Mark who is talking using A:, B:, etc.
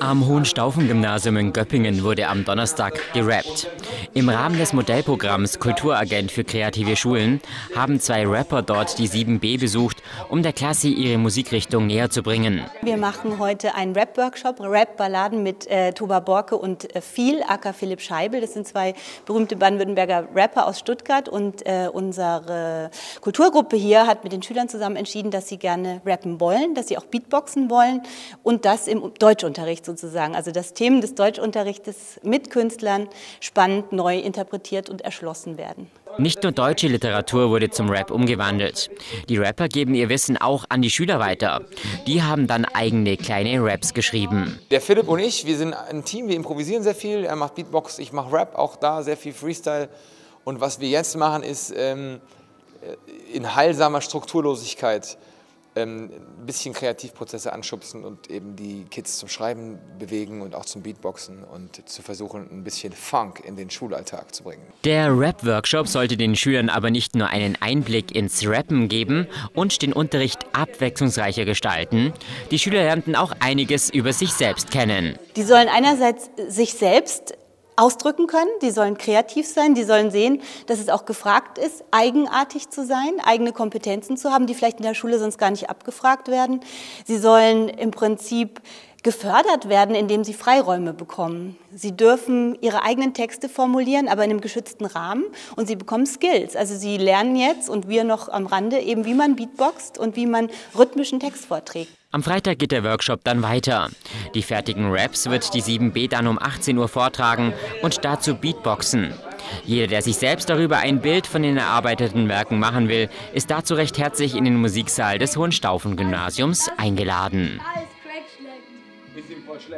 A: Am Hohenstaufen-Gymnasium in Göppingen wurde am Donnerstag gerappt. Im Rahmen des Modellprogramms Kulturagent für kreative Schulen haben zwei Rapper dort die 7b besucht, um der Klasse ihre Musikrichtung näher zu bringen.
B: Wir machen heute einen Rap-Workshop, Rap-Balladen mit äh, Toba Borke und äh, Viel, aka Philipp Scheibel. Das sind zwei berühmte Baden-Württemberger Rapper aus Stuttgart und äh, unsere Kulturgruppe hier hat mit den Schülern zusammen entschieden, dass sie gerne rappen wollen, dass sie auch Beatboxen wollen und das im Deutschunterricht sozusagen. Also das Themen des Deutschunterrichtes mit Künstlern spannend neu interpretiert und erschlossen werden.
A: Nicht nur deutsche Literatur wurde zum Rap umgewandelt. Die Rapper geben ihr Wissen auch an die Schüler weiter. Die haben dann eigene kleine Raps geschrieben.
C: Der Philipp und ich, wir sind ein Team, wir improvisieren sehr viel. Er macht Beatbox, ich mache Rap, auch da sehr viel Freestyle. Und was wir jetzt machen, ist ähm, in heilsamer Strukturlosigkeit ähm, ein bisschen Kreativprozesse anschubsen und eben die Kids zum Schreiben bewegen und auch zum Beatboxen und zu versuchen, ein bisschen Funk in den Schulalltag zu bringen.
A: Der Rap-Workshop sollte den Schülern aber nicht nur einen Einblick ins Rappen geben und den Unterricht abwechslungsreicher gestalten. Die Schüler lernten auch einiges über sich selbst kennen.
B: Die sollen einerseits sich selbst ausdrücken können, die sollen kreativ sein, die sollen sehen, dass es auch gefragt ist, eigenartig zu sein, eigene Kompetenzen zu haben, die vielleicht in der Schule sonst gar nicht abgefragt werden. Sie sollen im Prinzip gefördert werden, indem sie Freiräume bekommen. Sie dürfen ihre eigenen Texte formulieren, aber in einem geschützten Rahmen und sie bekommen Skills. Also sie lernen jetzt und wir noch am Rande eben, wie man Beatboxt und wie man rhythmischen Text vorträgt.
A: Am Freitag geht der Workshop dann weiter. Die fertigen Raps wird die 7b dann um 18 Uhr vortragen und dazu Beatboxen. Jeder, der sich selbst darüber ein Bild von den erarbeiteten Werken machen will, ist dazu recht herzlich in den Musiksaal des Hohenstaufen-Gymnasiums eingeladen. much later.